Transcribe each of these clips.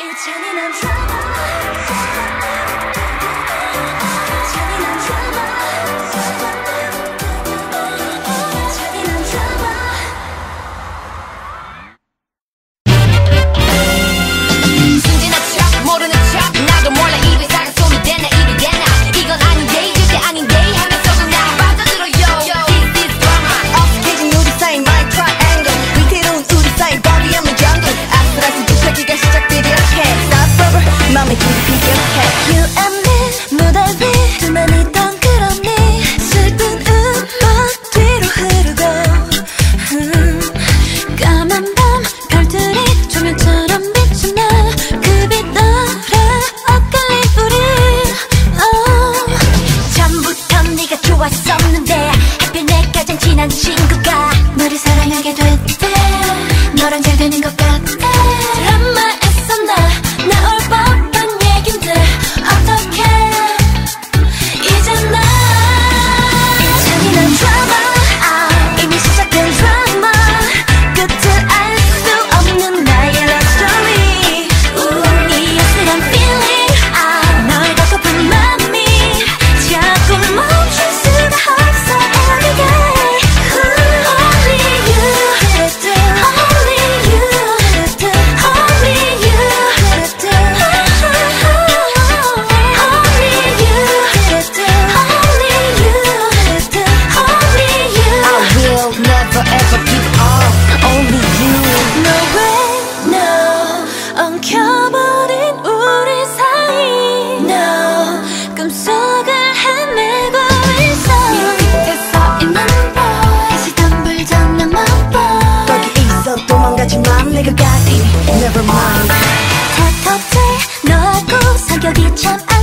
이제는 안 trouble. 만나게 됐대. 너랑 잘 되는 것 같아 forever be all only you. No way, no 엉켜버린 우리 사이. No 꿈속을 헤매고 있어. 네 밑에 서있는 법 다시 덤불장난 맛봐. 거기 있어. 도망가지만 내가 그 가니 Never mind. 다 덥지 너하고 성격이 참 아-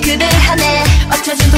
그대 하네. 어쩌지